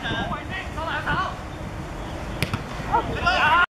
我违章走哪儿